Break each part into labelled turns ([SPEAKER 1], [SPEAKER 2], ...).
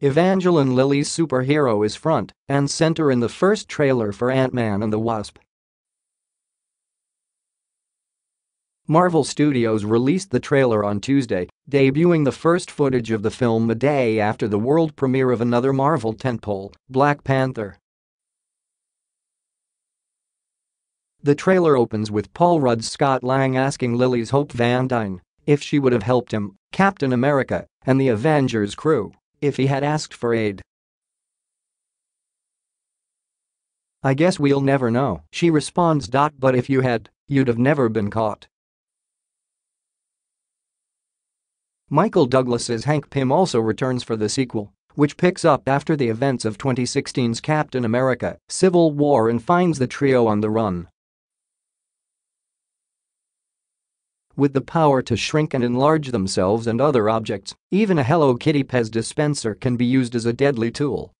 [SPEAKER 1] Evangeline Lilly's superhero is front and center in the first trailer for Ant-Man and the Wasp. Marvel Studios released the trailer on Tuesday, debuting the first footage of the film a day after the world premiere of another Marvel tentpole, Black Panther. The trailer opens with Paul Rudd's Scott Lang asking Lilly's Hope Van Dyne if she would have helped him, Captain America, and the Avengers crew if he had asked for aid. I guess we'll never know, she responds. But if you had, you'd have never been caught. Michael Douglas's Hank Pym also returns for the sequel, which picks up after the events of 2016's Captain America Civil War and finds the trio on the run. With the power to shrink and enlarge themselves and other objects, even a Hello Kitty Pez dispenser can be used as a deadly tool.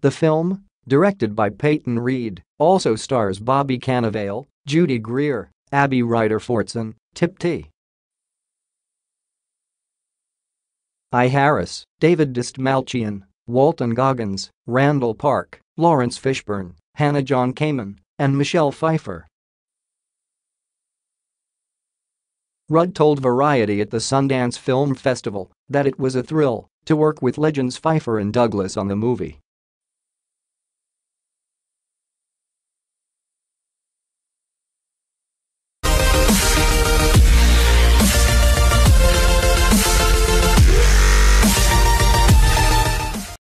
[SPEAKER 1] The film, directed by Peyton Reed, also stars Bobby Cannavale, Judy Greer, Abby Ryder Fortson, Tip T. I. Harris, David Dastmalchian, Walton Goggins, Randall Park, Laurence Fishburne, Hannah John Kamen, and Michelle Pfeiffer. Rudd told Variety at the Sundance Film Festival that it was a thrill to work with legends Pfeiffer and Douglas on the movie.